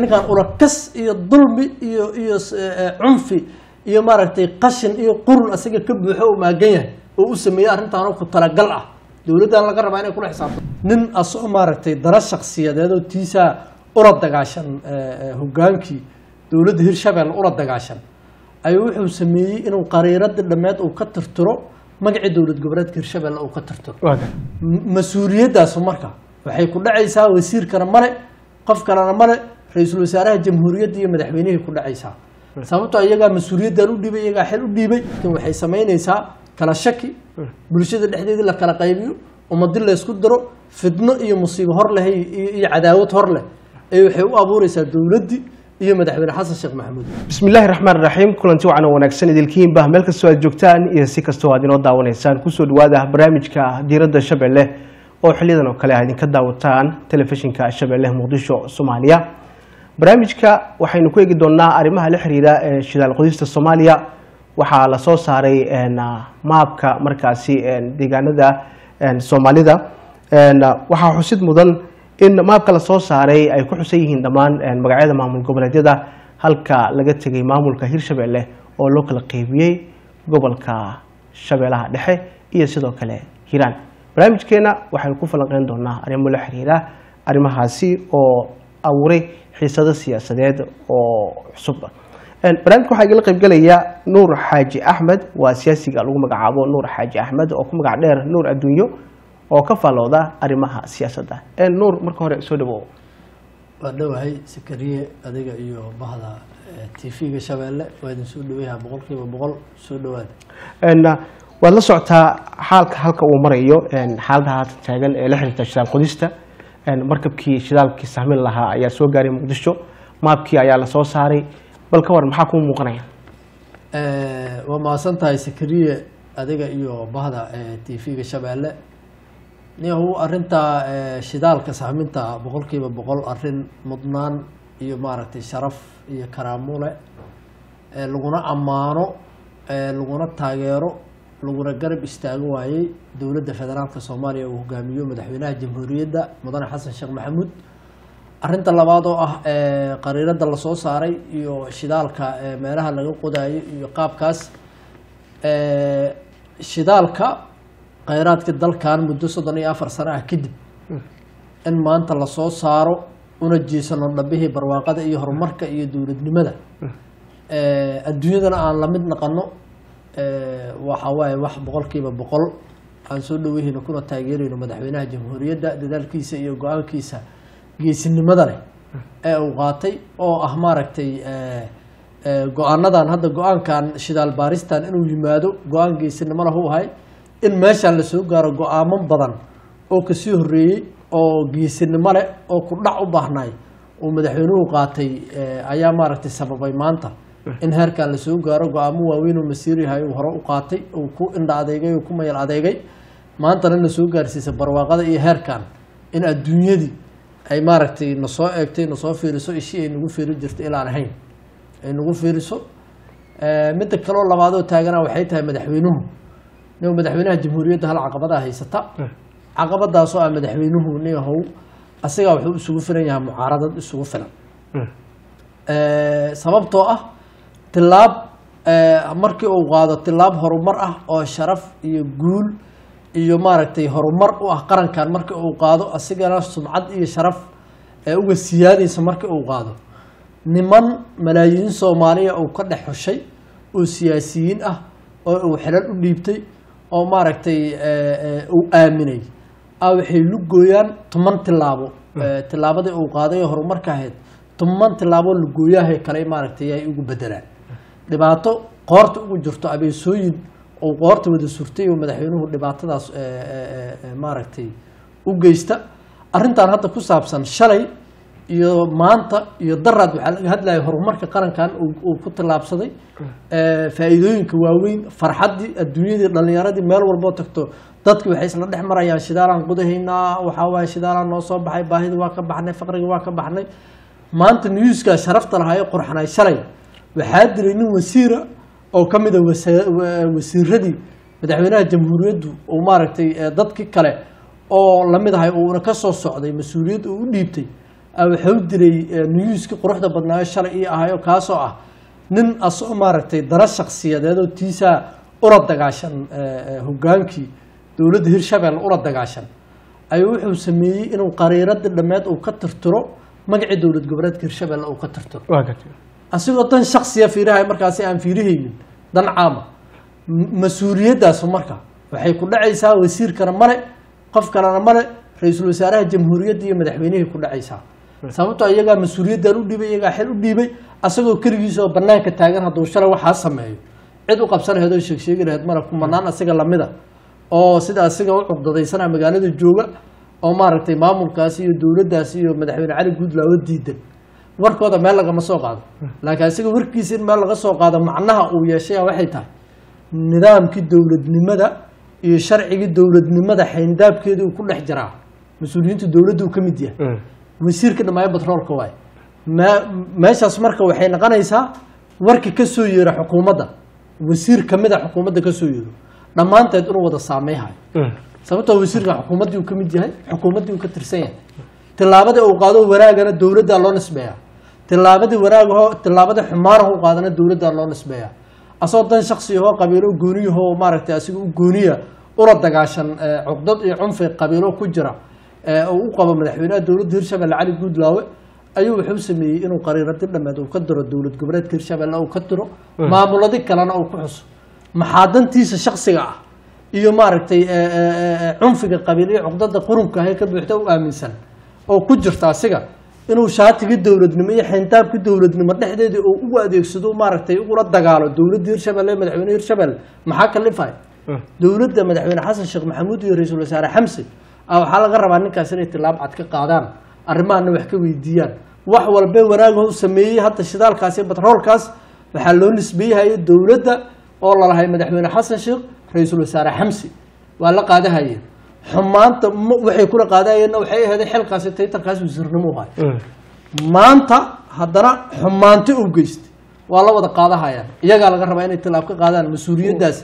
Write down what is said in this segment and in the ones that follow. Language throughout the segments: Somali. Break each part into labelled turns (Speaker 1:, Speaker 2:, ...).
Speaker 1: ninkan ulakas iyo dulmi iyo iyo cunfi iyo maaragtay qashin iyo qurun asaga ka buuxo u maagan yahay oo u sameeyey arrintaan ku talagal ah. Dowladdan laga rabaa inay kula xisaabto. Nin asoo maaragtay dana shaksiyadeed oo tiisaa ula dagaashan hogaankii dowladda hirshabelle ula dagaashan ayuu wuxuu sameeyey inuu qariiradii dhammeed uu ka tirtiro magacii dowlad goboleedka hirshabelle uu ka tirtiro. Mas'uuliyaddaas marka waxay ku dhacaysaa wasiirkana male qof kalena male ra'iisul wasaaraha jamhuuriyadda iyo madaxweynihii ku dhacaysaa sababtoo iyagaa mas'uuliyaddan u dhiibay iyagaa xel u dhiibay waxay samaynaysaa kala shaki. Bulshada dhexdeedii la kala qaybiyo ummadi laysku diro fidno iyo musiibo hor leh iyo cadaawad hor leh ee waxay u abuureysaa dowladdii iyo madaxweyne xasan sheekh maxamuud.
Speaker 2: Bismi illaahi raxmaan raxiim kulanti wacan oo wanaagsan idilkiinba meel kastoo aad joogtaan iyo si kastoo aad inoo daawanaysaan. Kusoo dhawaada barnaamijka diiradda shabeelle oo xiliyadan oo kale ah. Idinka daawataan telefishinka shabeelle muqdisho soomaaliya barnaamijka waxaynu ku eegi doonaa arrimaha la xiriira ee shidaal qodista soomaaliya. Waxaa la soo saaray maabka markaasi deegaanada soomaalida. Waxaa xusid mudan in maabka la soo saaray ay ku xusan yihiin dhammaan magacyada maamul goboleedyada halka laga tegay maamulka hirshabelle oo loo kala qeybiyey gobolka shabeellaha dhexe iyo sidoo kale hiiraan. Barnaamijkeena waxaynu ku falanqeyn doonaa arrimo la xiriira arrimahaasi oo abuuray xiisado siyaasadeed oo cusub. Barnaamijka waxaa igala qaybgelaya nuur xaaji axmed. Waa siyaasiga lagu magacaabo nuur xaaji axmed oo ku magac dheer nuur adduunyo oo ka faallooda arrimaha siyaasadda. Nuur marka hore soo dhawow.
Speaker 1: Waa dhowahay sakariye adiga iyo bahda t v-ga shabeelle. Waa idin soo dhaweyaha boqol kiiba boqol soo dhawaada
Speaker 2: waad la socotaa xaalka halka uu marayo. Xaalada haatan taagan ee la xiriirta shidaal qodista markabkii shidaalkii sahmin lahaa ayaa soo gaaray muqdisho maabkii ayaa la soo saaray. Bal ka waran maxaa kuu muuqanaya?
Speaker 1: Waa mahadsan tahay sakariye adiga iyo bahda t v-ga shabeelle. Nihu arintaa shidaalka sahminta boqol kiiba boqol arrin mudnaan iyo maaragtay sharaf iyo karaamule laguna ammaano laguna taageero laguna garab istaago waayey dowladda federaalka soomaaliya uu hogaamiyo madaxweynaha jamhuuriyadda mudane xasan sheekh maxamuud. Arinta labaad oo ah qariirada la soo saaray iyo shidaalka meelaha laga qodayo iyo qaabkaas shidaalka kheyraadka dalkan muddo soddon iyo afar sano ah kadib in maanta la soo saaro una jeesano dhabihii barwaaqada iyo horumarka iyo dowladnimada. Adduunyadana aan la mid naqano waxa waaye wax boqol kiiba boqol aan soo dhaweyhayno kuna taageerayno madaxweynaha jamhuuriyadda dadaalkiisa iyo go'aankiisa geesinimada leh ee uu qaatay oo ah maaragtay go'aanadan hadda go'aankan shidaal baaristan inuu yimaado go'aan geesinimo lahu ahay in meeshaan la soo gaaro go'aamo badan oo ka sii horeeyey oo geesinimo leh oo ku dhac u baahnaay uu madaxweynuhu qaatay ayaa maaragtay sababay maanta in heerkan la soo gaaro go'aamo waaweyn oo masiiriyahay uu hore u qaatay uu ku indha adeegay uu ku mayal adeegay maantana na soo gaarsiisa barwaaqada iyo heerkan in adduunyadii ay maaragtay nasoo eegtay nasoo fiiriso ishii ay nagu fiiri jirtay ilaan ahayn. Ay nagu fiiriso. Midda kaloo labaadoo taagana waxay tahay madaxweynuhu. Nin madaxweynaha jamhuuriyadda hal caqabadaa haysata. Caqabadaasoo ah madaxweynuhu nin ahow asagaa wuxuu isugu filan yahay mucaaradad isugu filan. Sababtoo ah tilaab markii uu qaado tilaab horumar ah oo sharaf iyo guul iyo maaragtay horumar u ah qarankan markii uu qaado asigana sumcad iyo sharaf ee uga siyaadaysa markii uu qaado. Niman malaayiin soomaaliya uu ka dhex xushay oo siyaasiyiin ah oo uu xelal u dhiibtay oo maaragtay uu aaminay. A waxay lugooyaan tuman tilaabo tilaabadii uu qaaday horumarka ahayd tuman tilaabo lugooyaha kale maaragtay ay ugu bedelaan dhibaato qoorta ugu jirto abeesooyin uu qoorta wada surtay oo madaxweynuhu dhibaatadaas maaragtay u geysta. Arrintan hadda ku saabsan shalay iyo maanta iyo daraad waxaa laga hadlaya horumarka qarankan uu ku tallaabsaday faa-iidooyinka waaweyn farxaddii adduunyadii dhalinyaradii meel walboo tagto. Dadki waxay isla dhex marayaan shidaalaan qudahaynaa waxaa waaye shidaalaan noo soo baxay baahida waa ka baxnay faqriga waa ka baxnay. Maanta newska sharafta lahaa ee qurxanay shalay waxaa diray nin wasiira oo ka mid a wasiiradii madaxweynaha jamhuuriyaddu uu maaragtay dadkii kale oo la mid ahay uuna ka soo socday mas'uuliyad uu u dhiibtay wuxuu diray eh, newskii quruxda badnaayo shalay ii ahayo kaasoo ah nin asoo maaragtay dara shaksiyadeed oo tiisaa ula dagaashan hogaankii dowladda hirshabelle ula dagaashan ayuu wuxuu sameeyey inuu qariiradii dhammeed uu ka tirtiro magacii dowlad goboleedka hirshabelle uu ka tirtiro asigoo dan shaksiya fiirahay markaasi aan fiirihaynin dan caama. Mas'uuliyadaasu marka waxay ku dhacaysaa wasiirkana male qof kalena male ra'iisul wasaaraha jamhuuriyadda iyo madaxweynihii ku dhacaysaa. Sababtoo iyagaa mas'uuliyaddan u dhiibay iyagaa xil u dhiibay asagoo keligiisa oo banaanka taagan hadduu shalay waxaa sameeyo. Cid u qabsan laheed oo sheegsheegi laheed male kumanaan asiga lamida oo sida asiga u cuqdadaysana magaalada jooga oo maaragtay maamulkaasi iyo dowladdaasi iyo madaxweyne cali guudlaawo diidan warkooda meel lagama soo qaado. Laakiin asiga warkiisa in meel laga soo qaado macnaha uu yeeshaya waxay tahay nidaamkii dowladnimada iyo sharcigii dowladnimada xayndaabkeeda uu ku dhex jiraa. Mas'uuliyiinta dowladda uu ka mid yahay. Wasiirka dhamaayo batroolka waay me- meeshaas marka waxay noqonaysaa warka ka soo yeera xukuumadda. Wasiir ka mid a xukuumadda ka soo yeero. Dhammaanteed inuu wada saameyhayo sababtoo wasiirka xukuumaddii uu ka mid yahay xukuumaddii uu ka tirsan yahay tillaabadii uu qaado wanaagana dowladdaa loo nisbeeyaa tillaabadii wanaagahoo tillaabadii xumaanaha u qaadana dowladdaa loo nisbeeyaa asagoo dan shaksiyahoo qabiilo gooniyahoo maaragtay asiga u gooniya ula dagaashan eh, cuqdad iyo cunfi qabiilo ku jira ee uu u qabo madaxweynaha dowladda hirshabelle cali guudlaawe ayuu wuxuu sameeyey inuu qariiradi dhameed uu ka diro dowlad goboleedka hirshabelle uu ka diro maamuladi kalena uu ku xuso maxaa dantiisa shaksiga ah iyo maaragtay eh, cunfiga qabiil iyo cuqdada qurunka ah ee ka buuxda u aaminsan oo ku jirta asiga. Inuu shaatigii dowladnimo iyo xintaabkii dowladnimo dhexdeedii uu ugu adeegsado maaragtay ugula dagaalo dowladda hirshabelle madaxweyne hirshabelle maxaa kalifay dowladda madaxweyne xasan sheekh maxamuud iyo ra'iisul wasaare xamse ah waxaa laga rabaa ninkaas inay tilaab cad ka qaadaan arrimahana wax ka weydiiyaan. Wax walbe wanaagahu sameeyey hadda shidaalkaas iyo batroolkaas waxaa loo nisbeeyahayay dowladda oo lalahay madaxweyne xasan sheekh ra'iisul wasaare xamse waa la qaadahayeen xumaanta ma- waxay kula qaadahayeenna waxay aheeday xilkaasi taytarkaas wasiirnimo u hay maanta haddana xumaanti u geystay. Waa la wada qaadahayaan. Iyagaa laga rabaa inay tilaab ka qaadaan mas'uuliyaddaas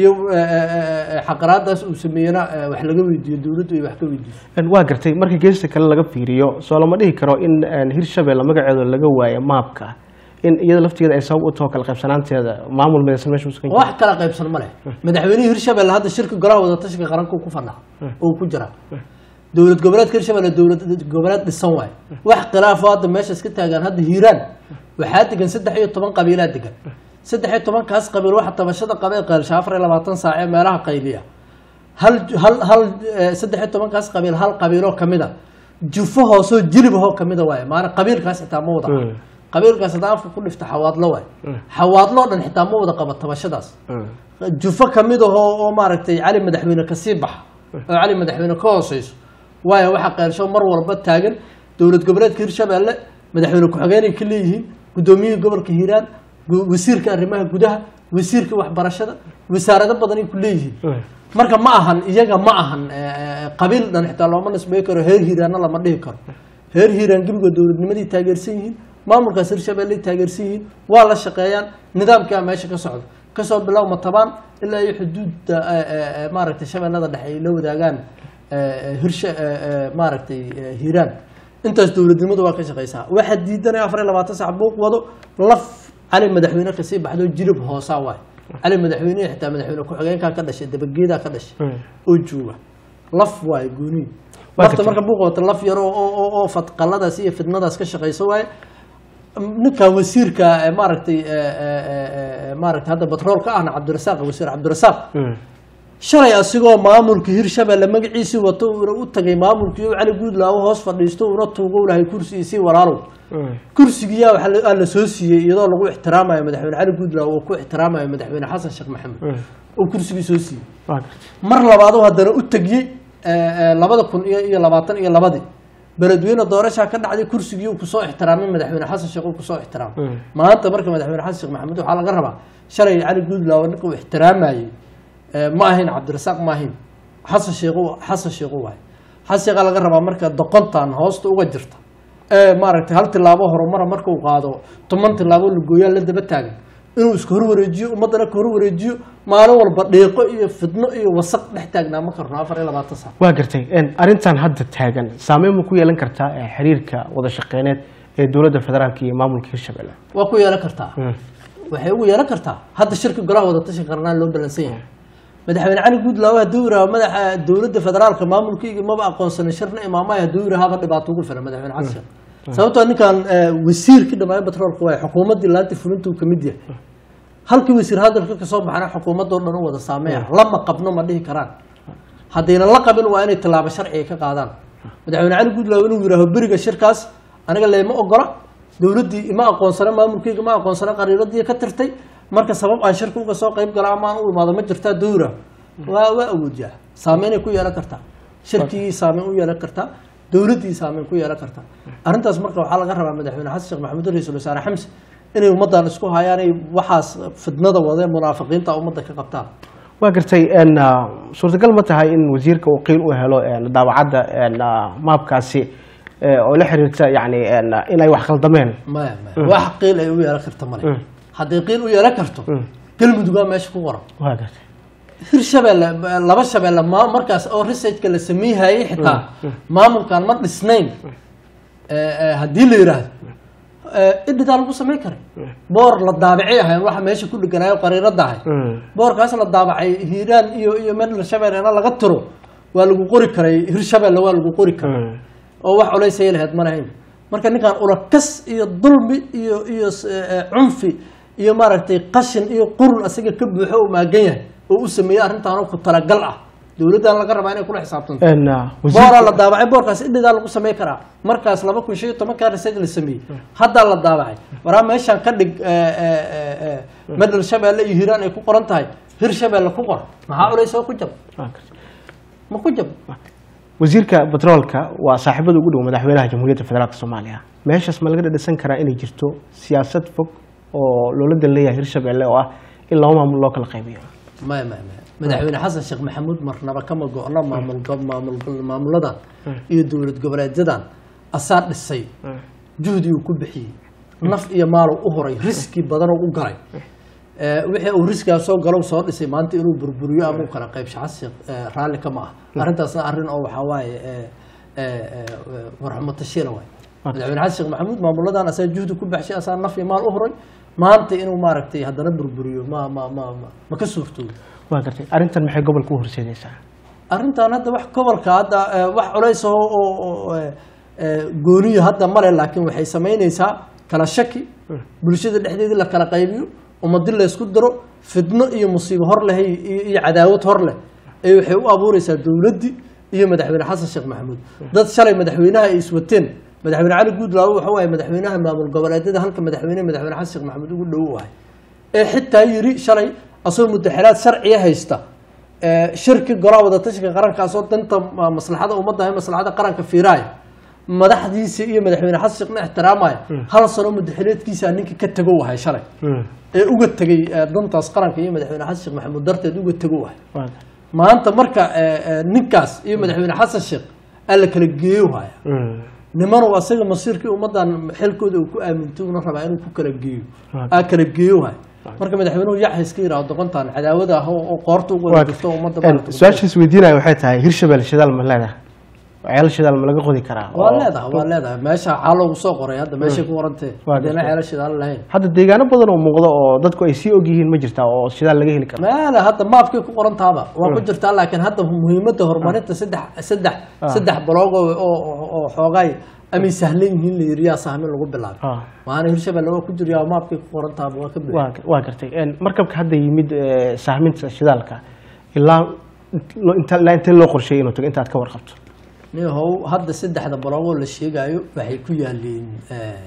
Speaker 1: iyo eh, eh, eh, xaqaraadaas uu sameeyena wax laga weydiiyo dowladdu ay wax ka weydiiso
Speaker 2: waa gartay marka geesta kale laga fiiriyo soo lama dhihi karo in hirshabelle magaceeda laga waayo maabka in iyada laftigeeda ay sabab u taho kala qaybsanaanteeda maamul midaysan meesha usugan
Speaker 1: wax kala qaybsan ma leh. Madaxweynihii hirshabelle hadda shirka golaha wadatashiga qaranka ku fadhaa oo ku jira. Dowlad goboleedka hirshabelle dowlad goboleed dhisan waaye wax khilaafo hadda meeshaas ka taagaan hadda hiiraan. Waxaa degan saddex iyo toban qabiilaa degan. Saddex iyo tobankaas qabiil waxa tabashada qabee qeelsha afar iyo labaatan saac ee meelaha qayliya hal hal hal eh, saddex iyo tobankaas qabiil hal qabiiloo ka mid a. Jufo hoosoo jilibahoo ka mid a waaye maana qabiilkaas xitaa ma wada. Qabiilkaas hadaa afka ku dhifta xawaadlo waaye xawaadloo dhan xitaa ma wada qabo tabashadaas. Jufo ka mid ahoo oo maaragtay cali madaxweyne ka sii baxa oo cali madaxweyne ka hooseyso waayo waxa qeelsho mar walba taagan dowlad goboleedka hirshabelle madaxweyne ku-xigeenay ka leeyihiin gudoomiyihii gobolka hiiraan wasiirka arrimaha gudaha wasiirka waxbarashada wasaarado badan ay ku leeyihiin. Marka ma ahan iyaga ma ahan eh, eh, qabiil dhan xitaa looma nisbey karo heer hiiraanna lama dhihi karo. Heer hiiraan gebigood dowladnimadii taageersan yihiin maamulkaas hirshabelle taageersan yihiin waa la shaqeeyaan nidaamkaa meesha ka socda. Kasoo bilowma tabaan ilaa iyo xuduudda eh, eh, eh, maaragtay shabeellada dhexe ay la wadaagaan hirsha maaragtay hiiraan. Intaas dowladnimadu waa ka shaqeysaa. Waxaa diidanaya afar iyo labaatan sac buuq wado laf cali madaxweyne ka sii baxdo jilib hoosaa waay. Cali madaxweynehi xitaa madaxweyne ku-xigeenkaa ka dhashay dabageedaa ka dhashay oo jooga. Laf waaye gooniyi
Speaker 2: Waa
Speaker 1: lafta marka buuq wata laf yar oo oo- oo oo fadqaladaas iyo fidnadaas ka shaqeyso waaye ninkan wasiirka maaragtay maaragtay hadda batroolka ahna cabdirasaaq wasiir cabdirasaaq shalay asigoo maamulka hirshabelle magaciisii wato uuna u tagay maamulkii cali guudlaawo hoos fadhiisto una tuugo lahay kursigiisii walaalow. Kursigiyaa waxaa la- aa la soo siiyey iyadoo lagu ixtiraamayo madaxweyne cali guudlaawo oo ku ixtiraamayo madaxweyne xasan sheekh maxamed. Oo kursigii soo siiyey.
Speaker 2: Waa
Speaker 1: mar labaadoo haddana u tegiyey labada kun iyo iyo labaatan iyo labadii beledweyne doorashaa ka dhacday kursigii uu ku soo ixtiraamay madaxweyne xasan sheekh uu ku soo ixtiraamay maanta marka madaxweyne xasan sheekh maxamed waxaa laga rabaa shalay cali guudlaawo ninka uu ixtiraamayey eh, ma ahayn cabdirasaaq ma ahayn xasan sheekhu xasan sheekhu waay xasan sheekhaa laga rabaa marka doqontan hoosta uga jirta. Ee maaragtay hal tilaabo horumara marka uu qaado toban tilaabo la gooyaa la daba taagan inuu iska horwareejiyo ummaddana ka horwareejiyo maalin walba dhiiqo iyo fidno iyo wasaq dhex taagnaa ma karno afar iyo labaatan saac.
Speaker 2: Waa gartay arrintan hadda taagan saameyn ma ku yeelan kartaa xiriirka wada shaqeyneed ee dowladda federaalka iyo maamulka hirshabelle
Speaker 1: waa ku yeelan kartaa? Waxay ugu yeelan kartaa? Hadda shirka golaha wadatashi qarnaan loo balansan yahay madaxweyne cali guudlaawe hadduu yiraha madaxa dowladda federaalka maamulkayga maba aqoonsanin shirna imaamaya hadduu yirahaba dhibaato ugu filan madaxweyne xasan sheekh sababtoo ninkan eh, wasiirkii dhamaayo batroolka waay xukuumaddii laanti fulintuu ka mid yahay. Halkii wasiir hadalka ka soo baxana xukuumadoo dhan u wada saameeya. Lama qabno ma dhihi karaan. Haddaynan la qabin waa inay tallaabo sharciga ka qaadaan. Madaxweyne cali guudlaawe inuu yidhaaho beriga shirkaas aniga leema ogola. Dowladdii ima aqoonsana maamulkayga ma aqoonsana qariiradii ka tirtay. Marka sabab aan shirka uga soo qayb gala ama u imaado ma jirtaa dowra. Waa waa awoodyaa saameynay ku yeelan kartaa. Shirkii saameyn u yeelan kartaa dowladdii saameyn ku yeelan kartaa arrintaas marka waxaa laga rabaa madaxweyne xasan sheekh maxamuud ra'iisul wasaare xamse inay ummaddan isku hayaanay waxaas fidnada wadee munaafiqiinta ummadda ka qabtaan.
Speaker 2: Waa gartay suurtagal ma tahay in wasiirka uu qiil u helo daawacadda maabkaasi oo la xiriirta yani een, ah, in ay wax khaldameen
Speaker 1: maya maya wax qiil ay u yeelan karta male hadday qiil u yeelan karto galmudugaa meesha ku qoran
Speaker 2: waa gartay
Speaker 1: hir shabeelle laba shabeelle ma markaas oo researchka la sameeyhayay xitaa maamulkan ma dhisnayn. Eh, eh, haddii la yidhaahdo ididaa lagu samayn karay. Boor la daabicay ahayn waxa meesha ku dheganayo qariirada ahay boorkaas la daabacay hiiraan iyo iyo meel shabeellena laga tiro waa lagu qori karay hir shabeelle waa lagu qori karay. Oo wax culaysaya lahayd ma lahayn. Marka ninkan ulakas iyo dulmi iyo iyo eh, cunfi iyo maaragtay qashin iyo qurun asaga ka buuxo uu maagan yahay oo u sameeyey arrintaan oo ku talagal ah. Dowladdan laga rabaa inay kula xisaabtanto
Speaker 2: ah,
Speaker 1: booraa la daabacay boorkaas idhidaa lagu samey karaa. Markaas laba kun shan iyo tobankaa research la sameeyey. Haddaa la daabacay. Waraa meeshaan ka dhig medal shabeelle iyo hiiraan ay ku qoran tahay. Hir shabeelle ku qor. Maxaa culaysoo ku jab.
Speaker 2: Gartay.
Speaker 1: ma ku jab.
Speaker 2: Wasiirka batroolka waa saaxiibada ugu dhow madaxweynaha jamhuuriyadda federaalk soomaaliya. Meeshaas ma laga dhadhisan karaa inay jirto siyaasad fog oo loola dan leeyahay hirshabelle oo ah in laba maamul loo kala qaybiyo
Speaker 1: maya maya maya madaxweyne xasan sheekh maxamuud marnaba kama go-no maamul maamuladan iyo dowlad goboleedyadan asaa dhisay juhdi uu ku bixiyey naf iyo maalow u horay riski badanoo u galay wixii uu riskigaa soo galow soo dhisay maanta inuu burburiyo ama u kala qaybsho xasan sheekh raalli kama ah arrintaasna arrin oo waxaa waaye eh, eh, eh, warxumo tashiila waay madaxweyne xasan sheekh maxamuud maamuladan asaa juhdi ku baxshay asaa naf iyo maal u horay maanta inuu maaragtay haddana burburiyo ma ma ma ma ma ka suurtoodo
Speaker 2: waa gartay. Arrintan maxay gobolka u horseedaysaa?
Speaker 1: Arrintan hadda wax gobolka hadda eh, wax culays oo oo eh, eh, gooniya hadda male laakiin waxay samaynaysaa kala shaki. Bulshada dhexdeedii la kala qaybiyo ummadi la isku diro fidno iyo musiibo hor leh iyo iyo cadaawad hor leh ee waxay u abuureysaa dowladdii iyo madaxweyne xasan sheekh maxamuud. Dad shalay madaxweynaha ay iswateen madaxweyne cali guudlaawe waxa waaye madaxweynaha maamul goboleedyada halka madaxweyne madaxweyne xasan maxamuud ugu dhow ahay ee xitaa yiri shalay asagoo mudaxiraad sharciya haysta. Ee shirki golaha wadatashiga qarankaasoo danta ma- maslaxada ummadda iyo maslaxada qaranka fiiraaya madaxdiisa iyo madaxweyne xasan sheekhna ixtiraamaya hal sano mudaxireedkiisa ninka ka tago wahay shalay. Ee uga tegay dantaas qaranka iyo madaxweyne xasan sheekh maxamuud darteed uga tego wahay
Speaker 2: gartay.
Speaker 1: maanta marka ninkaas iyo madaxweyne xasan sheekh aa la kala geeyo haya nimanu asaga masiirkii ummaddan xilkooda uu ku aamintay una rabaa inuu ku kala geeyo. Aa kala geeyo waay. Marka madaxweynuhu yax iska yidhaahdo doqontan cadaawada ah oo oo qoorta
Speaker 2: Waa
Speaker 1: jirto ummadda
Speaker 2: su'aasha isweydiinaya waxay tahay hirshabelle shidaal ma leedahay ceel shidaal ma laga qodi karaa?
Speaker 1: Waa leedahay waa leedahay. Meesha waxaa loogu soo qoray hadda meeshay ku qorantee
Speaker 2: gartay.
Speaker 1: ceelashiida aan lahayn.
Speaker 2: Hadda deegaano badan oo muuqda oo dadku ay sii ogyihiin ma jirtaa oo shidaal laga heli karo.
Speaker 1: Meele hadda maafkay ku qorantaaba waa ku jirtaa laakiin hadda muhiimadda horumarinta saddex saddex saddex baloog oo oo- oo- oo xoogaay amay sahlan yihiin la yiri yaa sahmin lagu bilaabay waana hirshabelle waa ku jiryaa maafkay ku qorantaaba waa ka
Speaker 2: waa gartay. Markabka hadda yimid sahminta shidaalka ilaa intee loo qorsheeyay inuu tago intaad ka warqabto
Speaker 1: nihow hadda saddexda baloogoo la sheegayo waxay ku yaaliin eh,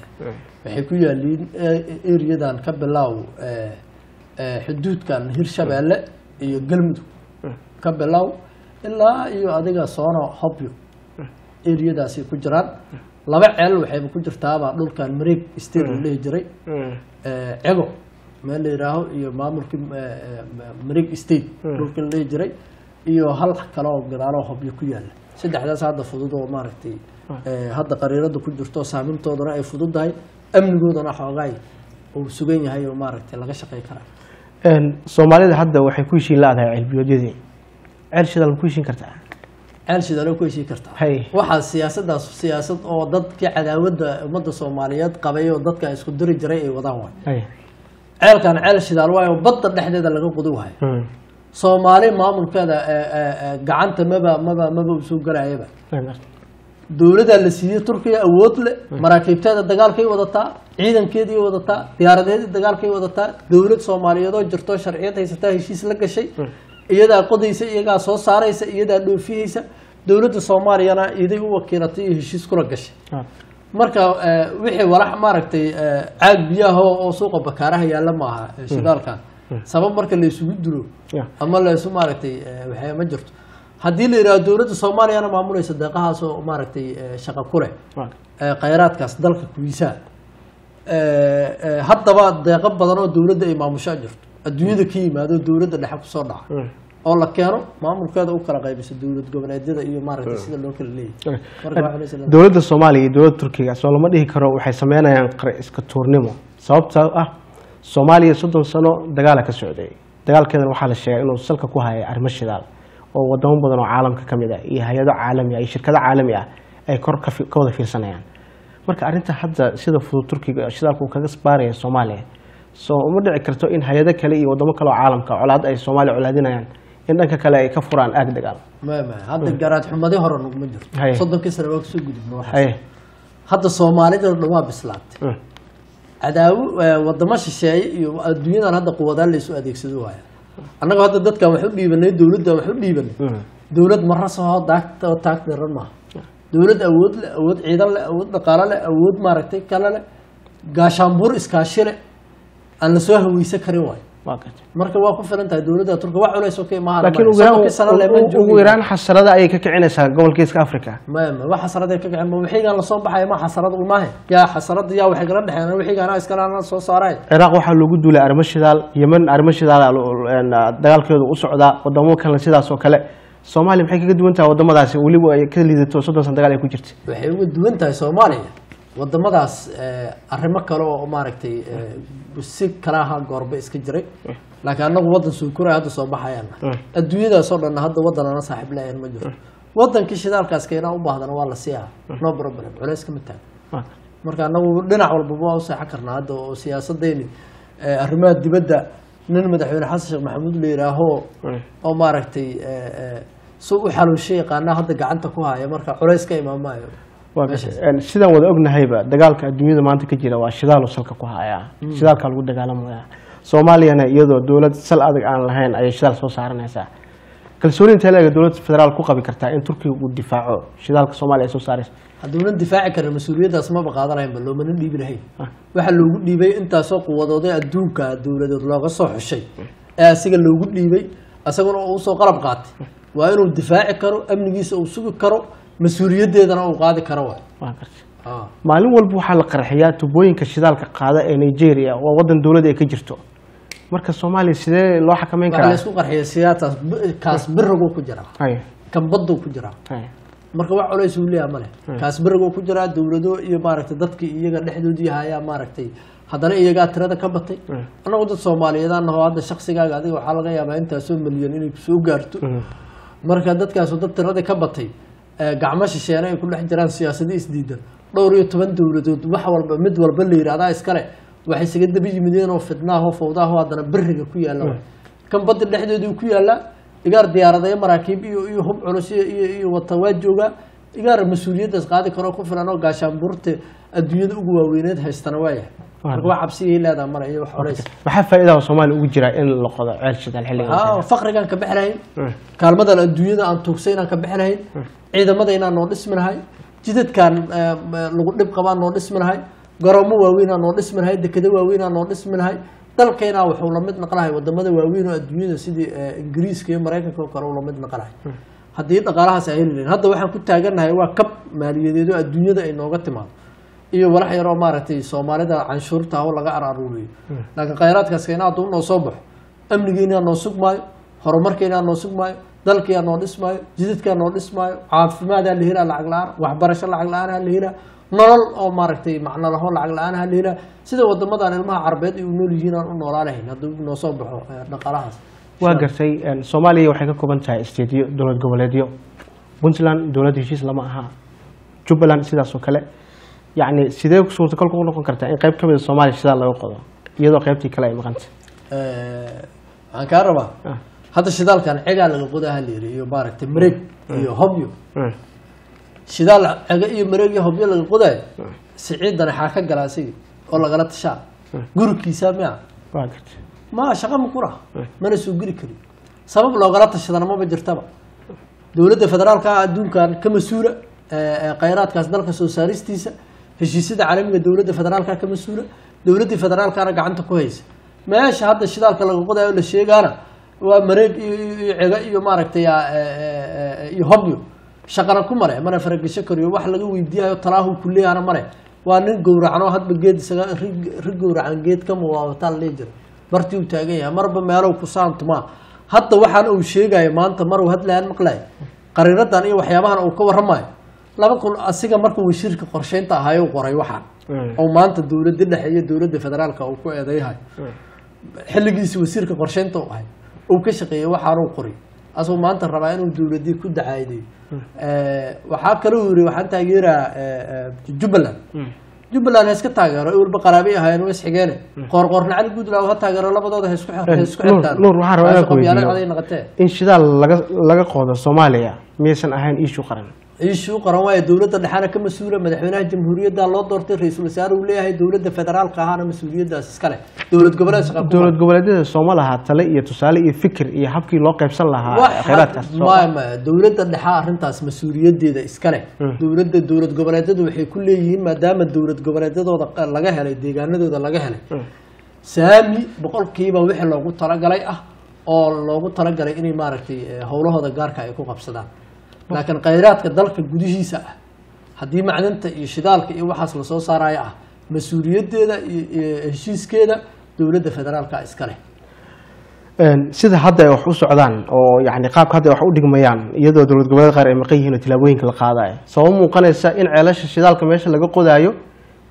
Speaker 1: waxay ku yaaliin eh, eriyadan ka bilaaw eh, eh, xuduudkan hirshabeelle iyo galmudug. Ka bilaaw ilaa iyo adiga soono hobyo eriyadaasay ku jiraan. Laba ceel waxayba ku jirtaaba dhulkan mareeg state la dhihi jiray. Eh, cego meel la yidhaaho iyo maamulkii eh, eh, mareeg state dhulkii la dhihi jiray. Iyo hal kale oo gadaaloo hobyo ku yaalla saddexdaas hadda fudud oo maaragtay eh, hadda qariirada ku jirto saamintoodana ay fududahay amnigoodana xoogaay uu sugan yahay oo maaragtay laga shaqey karaa
Speaker 2: Een, soomaalida hadda waxay ku heshiin laadahay ceelbiyoodyadii ceel shidaal ma ku heshiin kartaa?
Speaker 1: Ceel shidalo ku heshii kartaa. Waxaa siyaasadaas siyaasad oo dadkii cadaawadda ummadda soomaaliyeed qabay oo dadka isku diri jiray ay wadaan waay. Ceelkan ceel shidaal waayo badda dhexdeeda laga qudu wahay
Speaker 2: Mm.
Speaker 1: Soomaali maamulkeeda ee, ee, ee, gacanta maba maba maba u
Speaker 2: soo galayaba
Speaker 1: dowladaa la siiyey turkiya awood leh maraakiibteeda dagaalkay wadataa ciidankeedii wadataa diyaaradeedii dagaalkay wadataa dowlad soomaaliyeed oo jirto sharciyad haysataa heshiis la gashay iyadaa qodaysa iyagaa soo saaraysa iyadaa dhoofihaysa dowladda soomaaliyana iyaday u wakiilatay iyo heshiis kula gashay.
Speaker 2: Ah.
Speaker 1: marka wixii walax maaragtay caag biyaha oo suuqa bakaaraha yaalla maaha shidaalkan sabab marka la isugu dilo ama la isu maaragtay eh, waxya ma jirto. Haddii la yidhaahdo dowladda soomaaliyana maamulaysa deeqahaas oo maaragtay eh, shaqo ku leh eh, khayraadkaas dalka kuwiisaa haddaba deeqo badan oo dowladda ay maamushaa jirto. Adduunyada ka yimaado dowladda dhexe ku soo
Speaker 2: dhaca.
Speaker 1: Oo la keeno maamulkeeda u kala qaybisa dowlad goboleedyada iyo maaragtay sida loo kala leedahay-
Speaker 2: dowladda soomaaliya iyo dowladda turkiga soo lama dhihi karo waxay sameynayaan qare iska tuurnimo sababta ah soomaaliya soddon sano dagaala ka socday. Dagaalkeedana waxaa la sheegay inuu salka ku hayay arrimo shidaal oo wadamo badan oo caalamka ka mid ah iyo hay'ado caalami ah iyo shirkado caalami ah ay kor ka wada fiirsanayaan. Marka arrinta hadda sida fudud turkiga shidaalka uu kaga baaraya soomaaliya soo uma dhici karto in hay'ado kale iyo wadamo kale oo caalamka colaad ay soomaaliya colaadinayaan in dhanka kale ay ka furaan aag dagaal.
Speaker 1: Hadda garaad xumadi hore naguma jirto. Soddonkii sane waa ku soo
Speaker 2: gudubna
Speaker 1: hadda soomaalida oo dhan waa bislaatay.
Speaker 2: Mm.
Speaker 1: Cadaawo eh, wadamo shisheeye iyo adduunyadan hadda quwadaan laysu adeegsado waaya annaga hadda dadkan wax u dhiibanay dowladdan wax u dhiibanay
Speaker 2: Mm.
Speaker 1: dowlad marasahoo daagta oo taag daran maaha. Dowlad awood leh awood ciidan leh awood dhaqaalo leh awood maaragtay kale leh gaashaanbuur iskaashi leh aan la soo haweysan karin waayo marka waa ku filan tahay dowladda wax culays
Speaker 2: laakiin ugu yaraan xasarada ayay ka kicinaysaa gobolka east africa.
Speaker 1: Maya ma wax xasarada ka kacen ma wixiigaan la soo baxaya ma xasarada maahe yaa xasarada yaa waxay kala dhexeen wixiigaan iskale anaa soo saaray.
Speaker 2: Ciraaq waxaa loogu duulay arrimo shidaal yemen arrimo shidaal dagaalkeedu u socdaa wadamo kale sidaas oo kale. Soomaaliya maxay kaga duwan tahay wadamadaasi weliba ay ka liidato soddon san dagaal ay ku jirtay.
Speaker 1: Waxay uga duwan tahay soomaaliya wadamadaas eh, arrimo kale oo maaragtay eh, si kale ahaa goorba iska jiray. Laakiin annagu wadan suukuray hadda soo baxayaan. Adduunyadaas oo dhan hadda wadan ana saaxiib leeyahan ma jirto. Wadankii shidaalkaas keenaa u baahdana waa la siiyaa. No problem culays kama taag marka anagu dhinac walbaba waa u seexan karnaa hadda oo siyaasadeyni eh, arrimaha dibadda. Nin madaxweyne xasan sheekh maxamuud la yidhaaho oo maaragtay eh, eh, si u xaluusha yaqaanaa hadda gacanta ku haya marka culays ka
Speaker 2: gartay. Een, sidaan wada ognahayba dagaalka adduunyada maanta ka jira waa shidaal oo salka ku haya shidaalka lagu dagaalamaya soomaaliyana iyadoo dowlad sal adag aan lahayn ayay shidaal soo saaranaysaa. Kalsooni intee leega dowladda federaal ku qabi kartaa in turkiga uu difaaco. Shidaalka soomaaliya ay soo saaraysa.
Speaker 1: Hadduunan difaaci karin mas'uuliyaddaas maba qaadanaynba loomana dhiibi lahayn. Waxaa loogu dhiibay intaasoo quwadooday adduunka dowladeed looga soo xushay ee asiga loogu dhiibay asaguna uu u soo qalab qaatay. Waa inuu difaaci karo amnigiisa uu sugi karo mas'uuliyaddeedana uu qaadi karo
Speaker 2: gartay
Speaker 1: Ah.
Speaker 2: maalin walba waxaa la qarxiyaa tubooyinka shidaalka qaada ee nigeria waa wadan dowladda ay ka jirto. Marka soomaaliya sidee loo xakameyn karaa?
Speaker 1: Laysku qarxiyay siyaataas kaas biriguu ku jiraa
Speaker 2: hay
Speaker 1: kan baduu ku jiraa
Speaker 2: hay
Speaker 1: marka wax culays uu leeyaha male kaas biriguu ku jiraa dowlado iyo maaragtay dadkii iyaga dhexdoodii hayaa maaragtay haddana iyagaa tirada ka batay. Annagu dad soomaaliyeedaan naho hadda shaksigaaga adiga waxaa laga yaabaa intaasoo milyan inay ku soo gaarto. Marka dadkaasu dad tiradii ka batay gacmo shisheene ay ku dhex jiraan siyaasado isdiidan dhowr iyo toban dowladood wax walba mid walba la yidhahdaa iskale waxay isaga daba yimideen oo fidnaaho fawdaaho haddana beriga ku yaalla waay. kan badda dhexdeeduu ku yaallaa igaar diyaaradayo maraakiib iyo iyo hub culus iyo iyo iyo wata waa joogaa igaar mas'uuliyaddaas qaadi karoo ku filan oo gaashaanbuurta adduunyada ugu waaweyneed haystana waayahay
Speaker 2: maxaa faa'iidaha soomaaliya ugu jira in la qodo
Speaker 1: faqrigaan ka bixi lahayn
Speaker 2: Mm.
Speaker 1: kaalmadan adduunyada aan tuugsay inaan ka bixi lahayn ciidamada inaan noo dhismi lahay jidadkan eh, eh, lagu dhib qabaan noo dhismi lahay garoomo waaweyn aan noo dhismi lahay dekado waaweyn aan noo dhismi lahay dalkeenaa wuxuu la mid naqlahay waddamada waaweyn oo adduunyada sidii eh, ingiriiska iyo maraykanka oo kale uu la mid naqlahay haddii dhaqaalahaas ay heli lahayn hadda waxaan ku taagannahay waa kab maaliyadeed oo adduunyada ay nooga timaado iyo walax yaroo maaragtay soomaalida canshuurta oo laga araruuriyo laakiin khayraadkaas keena hadduu noo soo baxo amnigeena noo sugmaayo horumarkeena noo sugmaayo dalkeena noo dhismaayo jidadkaa noo dhismaayo caafimaada la helaa lacag la'aan waxbarasho lacag la'aan la helaa
Speaker 3: nolol oo maaragtay macno laho lacag la'aan ha leela sida wadamadan ilmaha carabeed ay u nool yihiin aan u noolaa lahayn hadduu noo soo baxo eh, dhaqaalahaas.
Speaker 2: Waa gartay een, soomaaliya waxay ka kooban tahay isteedyo dowlad goboleedyo. Puntland dowlad heshiis lama aha. Jubbaland sidaas oo kale yacni sidee suurtagal ku noqon kartaa in qayb ka mid a soomaaliya shidaal laga qodo? Iyadoo qaybtii kale ay maqanta
Speaker 3: waxaan kaa rabaa
Speaker 2: Ah.
Speaker 1: hadda shidaalkan cegaa laga qodaa ha layiri iyo maaragtay mareeg iyo hobyo. Shidaal cega iyo mareeg iyo hobyo laga qodaayo siciidana xaa ka gala asigii oo lagala tashaa gurikiisa miya? Ma shaqa makura mana soo geli karin. Sabab loogala tashadana maba jirtaba. Dowladda federaalka ah adduunkan ka mas'uula khayraadkaas dalka soo saaristiisa heshiisyada caalamiga dowladda federaalka ka mas'uula dowladdii federaalkana gacanta ku haysa. Meesha hadda shidaalka laga qodayo la sheegaana waa mareeg iyo iyo- iyo maaragtay ah, iyo hobyo. Shaqana ku male mana faragesho kariyo wax laga weydiiyayo talaahu kuleeyahana male. Waa nin gowracan oo hadba geed isaga rig gowracan geed ka muwaawataa la jiray bartii uu taagan yahay marba meelow ku saantumaa hadda waxaan uu sheegayo maanta maruu hadlayaan maqlayo qariiradan iyo waxyaabahan uu ka waramayo laba kun asiga markuu wasiirka qorsheynta ahayo qoray waxaan.
Speaker 2: Mm.
Speaker 1: oo maanta dowladda dhexe iyo dowladda federaalka uu ku eedeyahay xilligiisi wasiirka qorsheynta u ahay uu ka shaqeeyey waxaanuu qoray. Asuu maanta rabaa inuu dowladii ku dacaadeeyo waxaa kaloo yiri waxaan taageeraa jubbaland. Jubbaland ha iska taageero walba qaraabay ahaayeen way isxigeene qoorqoorna cali guudlaw ha taageero labadooda ha isku xirtaan.
Speaker 2: Nuur, waxaan rabaa inaan ku weydiiyo. in shidaal laga laga qoodo soomaaliya miyaysan ahayn iishu qaran
Speaker 1: iishuu qaran waayo dowladda dhexaana ka mas'uula madaxweynaha jamhuuriyadda loo doortay ra'iisul wasaare uu leeyahay dowladda federaalka ahaana mas'uuliyaddaas iska leh. Dowlad goboleed
Speaker 2: dowlad goboleedyada sooma lahaa tale iyo tusaale iyo fikir iyo habkii loo qaybsan lahaa khayraadkaas
Speaker 1: Waxa- maya maya dowladda dhexe arrintaas mas'uuliyadeeda iska leh. Dowladda dowlad goboleedyadu waxay ku leeyihiin maadaama dowlad goboleedyadooda qa- laga helay deegaanadooda laga helay. Saami boqolkiiba wixii loogu talagalay ah oo loogu talagalay inay maaragtay eh, howlahooda gaarka ay ku qabsadaan laakiin khayraadka dalka gudihiisa ah haddii macdanta iyo shidaalka iyo waxaas la soo saarayo ah mas'uuliyadeeda iyo heshiiskeeda dowladda federaalka iska leh.
Speaker 2: Sida hadda ay wax u socdaan oo yani qaabka hadda ay wax u dhigmayaan iyadoo dowlad goboleed qaar ay maqan yihiin oo tilaabooyinka la qaadayo sabab muuqanaysa in ceelasha shidaalka meesha laga qodaayo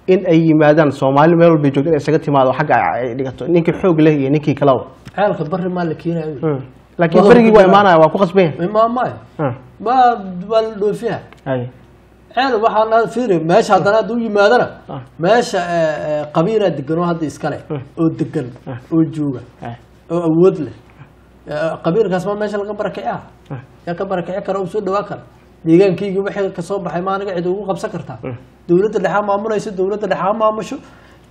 Speaker 2: in ay yimaadaan soomaali meel walbay joogto inay isaga timaado xagga ay dhigato ninkii xoog leh iyo ninkii kalaba
Speaker 1: ceelka barri maa la keenayo.
Speaker 2: Mm. Laakiin berigii waa imaanaya waa ku qasban yahay
Speaker 1: ma waa la dhoofiya ceel waxaan fiiri meesha haddana hadduu yimaadana meesha eh, eh, qabiilaa degan oo hadda iskale oo degan oo jooga oo awood leh. Eh, qabiilkaas ma meesha laga barakici ah
Speaker 2: Ah.
Speaker 1: yaa ka barakici kara oo soo dhawaa kara deegaankayga wixii ka soo baxay ma aniga cid ugu qabsan kartaa dowladda dhexe ha maamulayso dowladda dhexe ha maamusho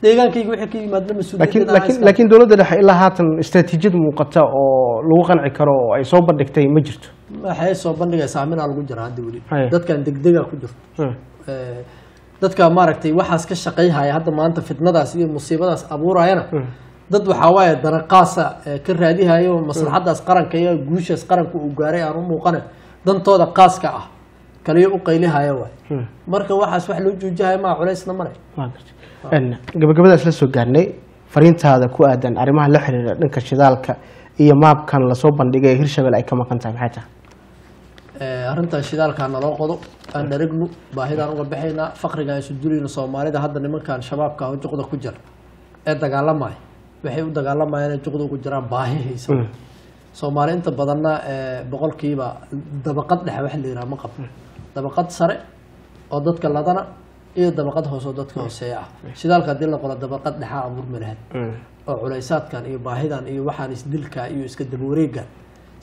Speaker 1: deegaankayga wixii ka yimaadna
Speaker 2: laakiin
Speaker 1: mas'uuliyaddeeda
Speaker 2: laakiin dowladda dhexe ilaa haatan istaraatiijiyad muuqata oo lagu qanci karo oo ay soo bandhigtay ma jirto.
Speaker 1: Waxay soo bandhigaysaa minaa lagu jira hadda weli. Dadkan degdega ku jirto. Eh, dadka maaragtay waxaas ka shaqayhaya hadda maanta fitnadaas iyo musiibadaas abuurayana dad waxaa waaye daraqaasa eh, ka raadihayo maslaxadaas qaranka iyo guushaas qaranka uu gaaray aan u muuqane dantooda qaaska ah kaliya u qaylihaya waay.
Speaker 2: Mm.
Speaker 1: marka waxaas wax loo joojihaya maa culaysna male
Speaker 2: gabagabadaas la soo gaarnay fariintaada ku aadan arrimaha la xiriira dhanka shidaalka iyo maabkan la soo bandhigay ee hirshabelle ay ka maqan tahay maxay tahay?
Speaker 1: Arrintan shidaalkaa naloo qodo aan dharagnu baahidaan uga baxaynaa faqrigaan isu dulayno soomaalida hadda nimankan shabaabka ah oo juqda ku jira ee dagaalamaya waxay u dagaalamayaan inay juqda ugu jiraan baahi haysa soomaali inta badanna boqolkiiba dabaqad dhexe wax la yidhaha ma qabo dabaqad sare oo dadka ladana iyo dabaqad hoose oo dadka hooseeya ah. Shidaalka haddii la qolo dabaqad dhexa abuurmi lahayd oo culaysaadkan iyo baahidan iyo waxaan isdilka iyo iska dabawareegan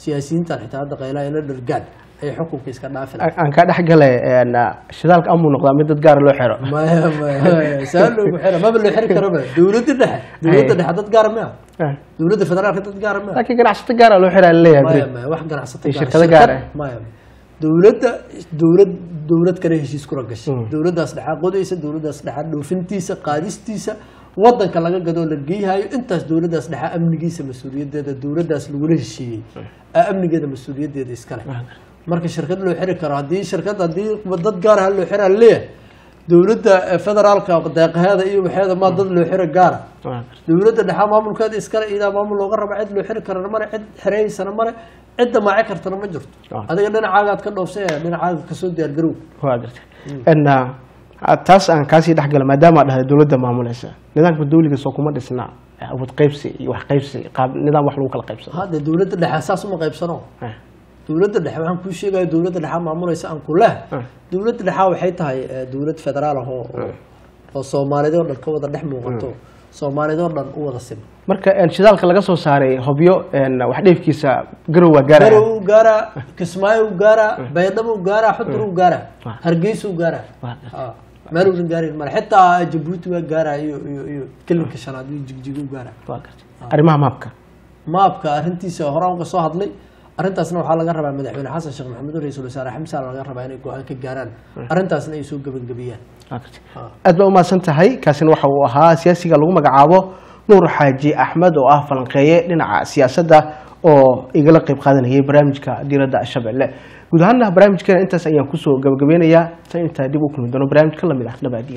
Speaker 1: siyaasiyiintan xitaa hadda qaylaha ila dhargaan ay xukunka iska dhaafi
Speaker 2: aan kaa dhex shidaalka amuu noqdaa mid dad gaara loo xiro
Speaker 1: maya maya saa loogu xira maba loo xiri karaba dowladda dhexe dowladda dhexe dad gaara miya
Speaker 2: Ah.
Speaker 1: dowladda federaalka dad gaara miya
Speaker 2: laakiin ganacsato gaara loo xiraa
Speaker 1: maya wax gaar-
Speaker 2: shirkado ah.
Speaker 1: maya dowladda dowlad dowlad kale heshiis kula gashay
Speaker 2: Mm.
Speaker 1: dowladdaas dhexaa qodaysa dowladdaas dhexaa dhoofintiisa qaadistiisa wadanka laga gadoo la geeyhayo intaas dowladdaas dhexaa amnigiisa mas'uuliyadeeda dowladdaas lagula heshiiyey. Aa amnigeeda mas'uuliyadeeda iskale marka shirkad loo xiri karo haddii shirkad haddii dad gaar ah loo xiraa leeyahay dowladda eh, federaalka deeqaheeda iyo waxeeda maa dad loo xiro gaara. Dowladda dhexe maamulkeeda iskale idaa maamul looga raba cid loo xiri karana male cid xereeysana male cid damaaci kartana ma jirto. Adiga dhinacaagaad ka dhoofsaya dhinacaaga ka
Speaker 2: soo diyaargarow Een, ah, Ah, taas aan kaasii dhexgala maadaama aad dhahday dowladda maamulaysa. Nidaamka dawliga soo kuma dhisna awood qaybsi iyo wax qaybsi qaab nidaam wax lagu kala qaybsado.
Speaker 1: Hadda dowladda dhexe saas uma qaybsano.
Speaker 2: Eh,
Speaker 1: dowladda dhexe waxaan kuu sheegaya dowladda dhexe maamulaysa aan kuleh
Speaker 2: eh,
Speaker 1: dowladda dhexe waxay tahay eh, dowlad federaal ah oo oo- oo soomaaliyad oo dhan ka wada dhex muuqato. Soomaaliyad oo dhan u wada siman
Speaker 2: marka een, shidaalka laga soo saaray hobyo een, wax dheefkiisa garow waa gaaraya
Speaker 1: garow u gaaraa kismaayo u gaaraa baydhabo u gaaraa xudur
Speaker 2: Ah.
Speaker 1: hargeysa. Ah, meel uusan gaarin male xitaa jabuuti waa gaaraa iyo iyo iyo kelinka shanaad iyo jigjigo
Speaker 2: gartay arrimaha maabka
Speaker 1: maabka arrintiisa horaan uga soo hadlay arrintaasna waxaa laga rabaa madaxweyne xasan sheekh maxamuud ra'iisul wasaare xamsa laga rabaa inay go'aan ka gaaraan. Arrintaasna ay soo gebagabiyaan.
Speaker 2: Gartay
Speaker 1: Ah.
Speaker 2: aad baa umahadsan tahay kaasina waxa uu ahaa siyaasiga lagu magacaabo nuur xaaji axmed oo ah falanqeeye dhinaca siyaasadda oo igala qayb qaadanayay barnaamijka diiradda shabeelle guud ahaana barnaamijkeena intaas ayaan ku soo gabagabeynayaa tan intaa dib u kulmi doono barnaamij ka la mid ah dhabaadiin